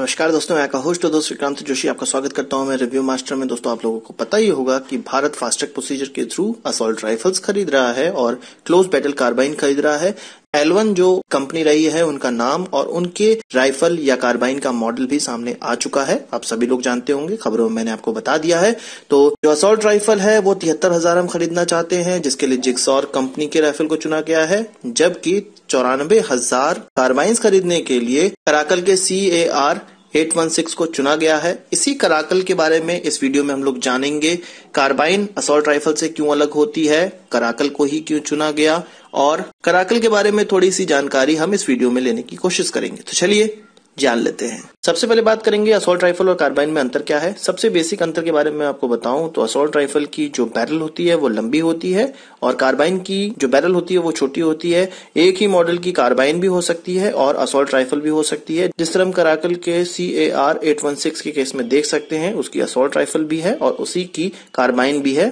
नमस्कार दोस्तों, मैं का होस्ट दोस्त विक्रांत जोशी, आपका स्वागत करता हूँ मैं रिव्यू मास्टर में। दोस्तों, आप लोगों को पता ही होगा कि भारत फास्ट्रैक प्रोसीजर के थ्रू असोल्ट राइफल्स खरीद रहा है और क्लोज बैटल कार्बाइन खरीद रहा है। एलवन जो कंपनी रही है, उनका नाम और उनके राइफल या कार्बाइन का मॉडल भी सामने आ चुका है। आप सभी लोग जानते होंगे, खबरों में मैंने आपको बता दिया है। तो जो असोल्ट राइफल है, वो तिहत्तर हज़ार हम खरीदना चाहते हैं, जिसके लिए जिक्सौर कंपनी के राइफल को चुना गया है। जबकि चौरानबे हज़ार कार्बाइन खरीदने के लिए कराकल के सी ए आर 816 को चुना गया है। इसी कराकल के बारे में इस वीडियो में हम लोग जानेंगे, कार्बाइन असोल्ट राइफल से क्यों अलग होती है, कराकल को ही क्यों चुना गया, और कराकल के बारे में थोड़ी सी जानकारी हम इस वीडियो में लेने की कोशिश करेंगे। तो चलिए जान लेते हैं। सबसे पहले बात करेंगे असोल्ट राइफल और कार्बाइन में अंतर क्या है? सबसे बेसिक अंतर के बारे में आपको बताऊँ तो असोल्ट राइफल की जो बैरल होती है वो लंबी होती है और कार्बाइन की जो बैरल होती है वो छोटी होती है। एक ही मॉडल की कार्बाइन भी हो सकती है और असोल्ट राइफल भी हो सकती है। जिस तरह हम कराकल के C A R eight one six के केस में देख सकते हैं, उसकी असोल्ट राइफल भी है और उसी की कार्बाइन भी है।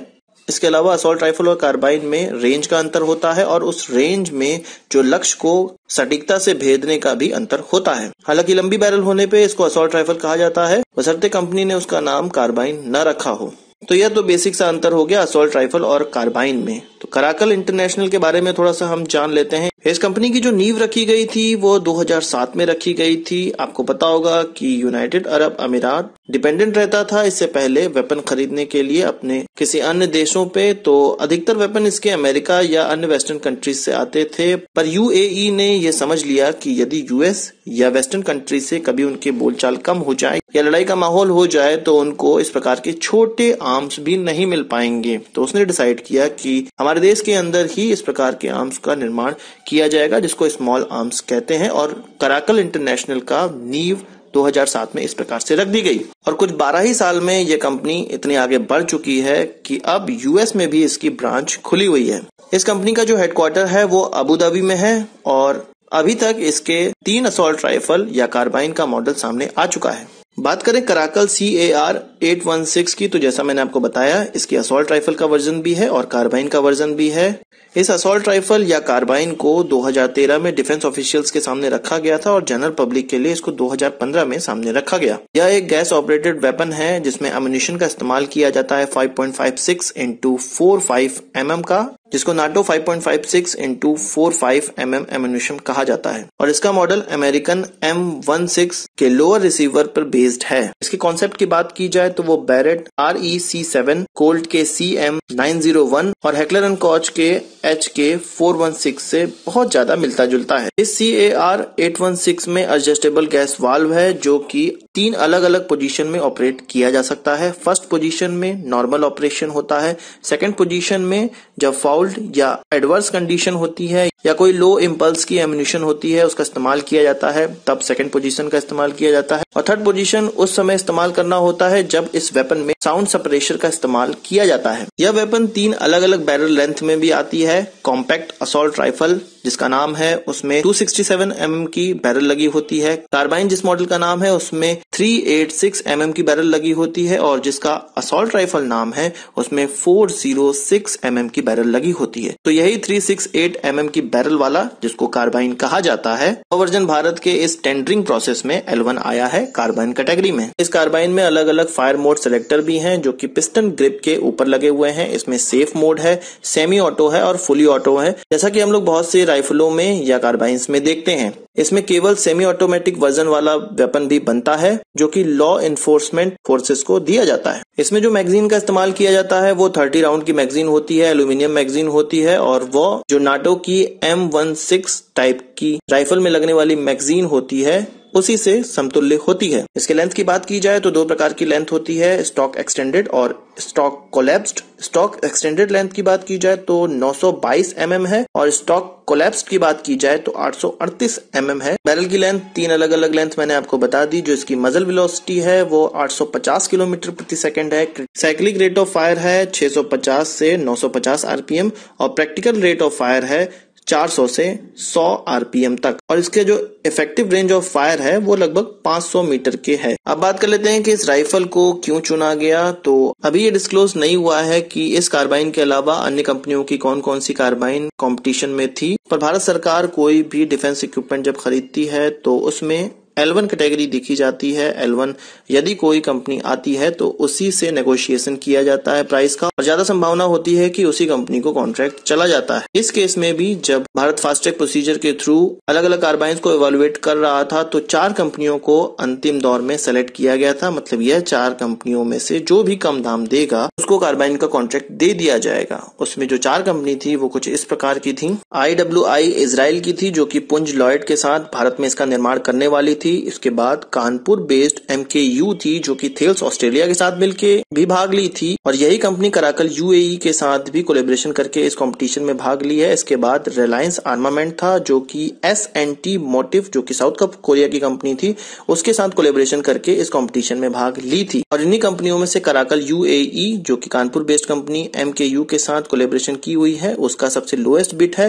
इसके अलावा असोल्ट राइफल और कार्बाइन में रेंज का अंतर होता है और उस रेंज में जो लक्ष्य को सटीकता से भेदने का भी अंतर होता है। हालाँकि लंबी बैरल होने पे इसको असोल्ट राइफल कहा जाता है। बसरते कंपनी ने उसका नाम कार्बाइन न रखा हो। तो यह तो बेसिक सा अंतर हो गया असोल्ट राइफल और कार्बाइन में। तो कराकल इंटरनेशनल के बारे में थोड़ा सा हम जान लेते हैं। इस कंपनी की जो नींव रखी गई थी, वो 2007 में रखी गई थी। आपको पता होगा कि यूनाइटेड अरब अमीरात डिपेंडेंट रहता था इससे पहले वेपन खरीदने के लिए अपने किसी अन्य देशों पे। तो अधिकतर वेपन इसके अमेरिका या अन्य वेस्टर्न कंट्रीज़ से आते थे। पर यूएई ने यह समझ लिया कि यदि यूएस या वेस्टर्न कंट्रीज़ से कभी उनके बोलचाल कम हो जाए या लड़ाई का माहौल हो जाए तो उनको इस प्रकार के छोटे आर्म्स भी नहीं मिल पाएँगे। तो उसने डिसाइड किया कि हमारे देश के अंदर ही इस प्रकार के आर्म्स का निर्माण किया जाएगा, जिसको स्मॉल आर्म्स कहते हैं, और कराकल इंटरनेशनल का नींव 2007 में इस प्रकार से रख दी गई। और कुछ बारह ही साल में ये कंपनी इतनी आगे बढ़ चुकी है कि अब यूएस में भी इसकी ब्रांच खुली हुई है। इस कंपनी का जो हेडक्वार्टर है, वो अबू धाबी में है, और अभी तक इसके तीन असोल्ट राइफल या कार्बाइन का मॉडल सामने आ चुका है। बात करें Caracal C A R eight one six की तो जैसा मैंने आपको बताया, इसकी असोल्ट राइफल का वर्जन भी है और कार्बाइन का वर्जन भी है। इस असोल्ट राइफल या कार्बाइन को 2013 में डिफेंस ऑफिशियल्स के सामने रखा गया था और जनरल पब्लिक के लिए इसको 2015 में सामने रखा गया। यह एक गैस ऑपरेटेड वेपन है, जिसमें अम्यूनिशन का इस्तेमाल किया जाता है 5.56 point five six into four five M M का। जिसको NATO 5.56 point five six into four five M M ammunition कहा जाता है। और इसका model American M one six के लोअर रिसीवर पर बेस्ड है। इसके कॉन्सेप्ट की बात की जाए तो वो Barrett R E C seven Colt के C M nine zero one और हेक्लर एंड कॉच के एच के फोर वन सिक्स से बहुत ज़्यादा मिलता जुलता है। इस C A R eight one six में एडजस्टेबल गैस वाल्व है, जो कि तीन अलग अलग पोजीशन में ऑपरेट किया जा सकता है। फ़र्स्ट पोजीशन में नॉर्मल ऑपरेशन होता है। सेकंड पोजीशन में जब फाउल्ड या एडवर्स कंडीशन होती है या कोई लो इम्पल्स की एम्यूनिशन होती है, उसका इस्तेमाल किया जाता है, तब सेकंड पोजीशन का इस्तेमाल किया जाता है। और थर्ड पोजीशन उस समय इस्तेमाल करना होता है जब इस वेपन में साउंड सप्रेशर का इस्तेमाल किया जाता है। यह वेपन तीन अलग अलग बैरल लेंथ में भी आती है। कॉम्पैक्ट असोल्ट राइफल जिसका नाम है, उसमें 267 mm की बैरल लगी होती है। कार्बाइन जिस मॉडल का नाम है, उसमें 386 mm की बैरल लगी होती है और जिसका असोल्ट राइफल नाम है, उसमें 406 mm की बैरल लगी होती है। तो यही 368 mm की बैरल वाला, जिसको कार्बाइन कहा जाता है वर्जन भारत के इस टेंडरिंग प्रोसेस में एल आया है कार्बाइन कैटेगरी में। इस कार्बाइन में अलग अलग फायर मोड सेलेक्टर भी हैं, जो कि पिस्टन ग्रिप के ऊपर लगे हुए हैं। इसमें सेफ़ मोड है, सेमी ऑटो है और फुली ऑटो है। जैसा कि हम लोग बहुत से राइफलों में या कार्बाइन में देखते हैं। इसमें केवल सेमी ऑटोमेटिक वर्जन वाला वेपन भी बनता है, जो कि लॉ इन्फोर्समेंट फोर्सेस को दिया जाता है। इसमें जो मैगजीन का इस्तेमाल किया जाता है, वो 30 राउंड की मैगजीन होती है एल्यूमिनियम मैगजीन होती है, और वो जो नाटो की एम वन सिक्स टाइप की राइफल में लगने वाली मैगजीन होती है उसी से समतुल्य होती है। इसके लेंथ की बात की जाए तो दो प्रकार की लेंथ होती है स्टॉक एक्सटेंडेड और stock collapsed stock extended length की बात की जाए तो 922 mm है और स्टॉक कोलेप्स्ड की बात की जाए तो 838 mm है। बैरल की लेंथ तीन अलग अलग लेंथ मैंने आपको बता दी। जो इसकी मजल वेलोसिटी है वो 850 किलोमीटर प्रति सेकंड है। साइक्लिक रेट ऑफ़ फायर है 650 से 950 आरपीएम और प्रैक्टिकल रेट ऑफ़ फायर है 400 से 100 आरपीएम तक। और इसके जो इफ़ेक्टिव रेंज ऑफ़ फायर है, वो लगभग 500 मीटर के है। अब बात कर लेते हैं कि इस राइफल को क्यों चुना गया। तो अभी ये डिस्क्लोज नहीं हुआ है कि इस कार्बाइन के अलावा अन्य कंपनियों की कौन कौन सी कार्बाइन कंपटीशन में थी। पर भारत सरकार कोई भी डिफेंस इक्विपमेंट जब खरीदती है तो उसमें एल कैटेगरी देखी जाती है एल यदि कोई कंपनी आती है तो उसी से नेगोशिएशन किया जाता है प्राइस का। और ज़्यादा संभावना होती है कि उसी कंपनी को कॉन्ट्रैक्ट चला जाता है। इस केस में भी जब भारत फास्टैग प्रोसीजर के थ्रू अलग अलग कार्बाइन को इवेलुएट कर रहा था तो चार कंपनियों को अंतिम दौर में सेलेक्ट किया गया था। मतलब यह चार कंपनियों में से जो भी कम दाम देगा, उसको कार्बाइन का कॉन्ट्रैक्ट दे दिया जाएगा। उसमें जो चार कंपनी थी, वो कुछ इस प्रकार की थी। आई डब्ल्यू आई इसराइल की थी, जो कि पुंज लॉयड के साथ भारत में इसका निर्माण करने वाली थी। इसके बाद कानपुर बेस्ड एम थी, जो कि थेल्स ऑस्ट्रेलिया के साथ मिलकर भी भाग ली थी। और यही कंपनी कराकल यूएई के साथ भी कोलेब्रेशन करके इस कंपटीशन में भाग ली है। इसके बाद रिलायंस आर्मामेंट था, जो कि एस एन टी मोटिव जो कि साउथ कोरिया की कंपनी थी, उसके साथ कोलेब्रेशन करके इस कंपटीशन में भाग ली थी। और इन्हीं कंपनियों में से कराकल यूएई जो कि कानपुर बेस्ड कंपनी एम के साथ कोलेब्रेशन की हुई है, उसका सबसे लोएस्ट बिट है।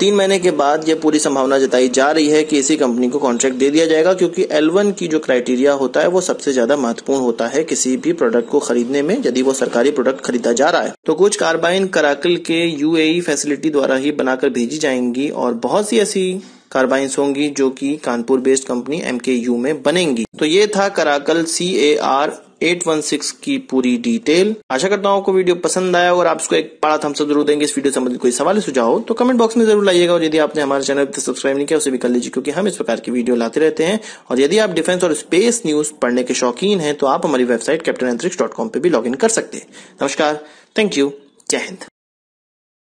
तीन महीने के बाद यह पूरी संभावना जताई जा रही है कि इसी कंपनी को कॉन्ट्रैक्ट दे दिया जाएगा क्योंकि L1 की जो क्राइटेरिया होता है, वो सबसे ज़्यादा महत्वपूर्ण होता है किसी भी प्रोडक्ट को खरीदने में, यदि वो सरकारी प्रोडक्ट खरीदा जा रहा है। तो कुछ कार्बाइन कराकल के यूएई फैसिलिटी द्वारा ही बनाकर भेजी जाएँगी और बहुत सी ऐसी कार्बाइंस होंगी जो कि कानपुर बेस्ड कंपनी एम में बनेंगी। तो ये था कराकल सी ए आर 816 की पूरी डिटेल। आशा करता हूँ आपको वीडियो पसंद आया और आप इसको एक बड़ा थम्स ज़रूर देंगे। इस वीडियो संबंधित कोई सवाल सुझाव तो कमेंट बॉक्स में ज़रूर लाइएगा और यदि आपने हमारे चैनल पर सब्सक्राइब नहीं किया, उसे भी कर लीजिए क्योंकि हम इस प्रकार की वीडियो लाते रहते हैं। और यदि आप डिफेंस और स्पेस न्यूज़ पढ़ने के शौकीन है तो आप हमारी वेबसाइट कैप्टन पे भी लॉग कर सकते हैं। नमस्कार, थैंक यू, जय हिंद।